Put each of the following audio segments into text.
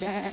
Nè.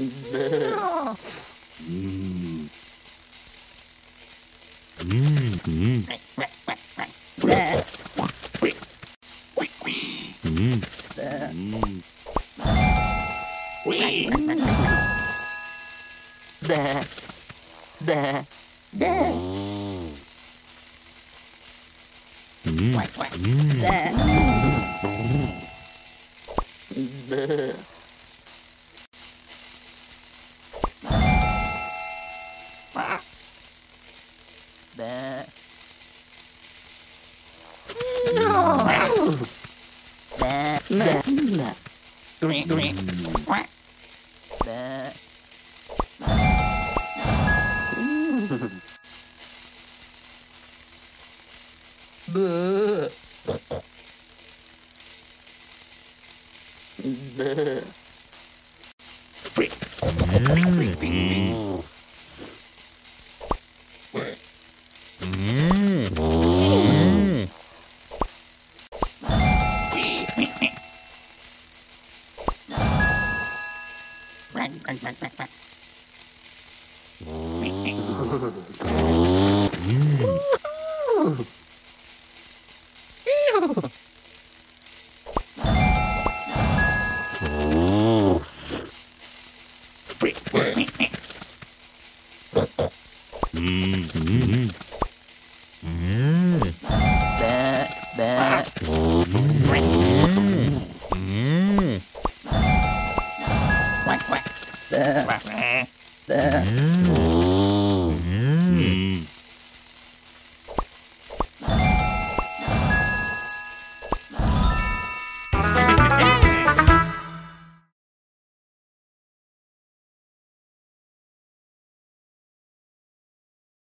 Bleh. Bé. Bé. Bé. Bé. Bé. Bé. Bơ. Bơ. Bring, bring, bring, bring, bring. Mm-hmm. ปากนะ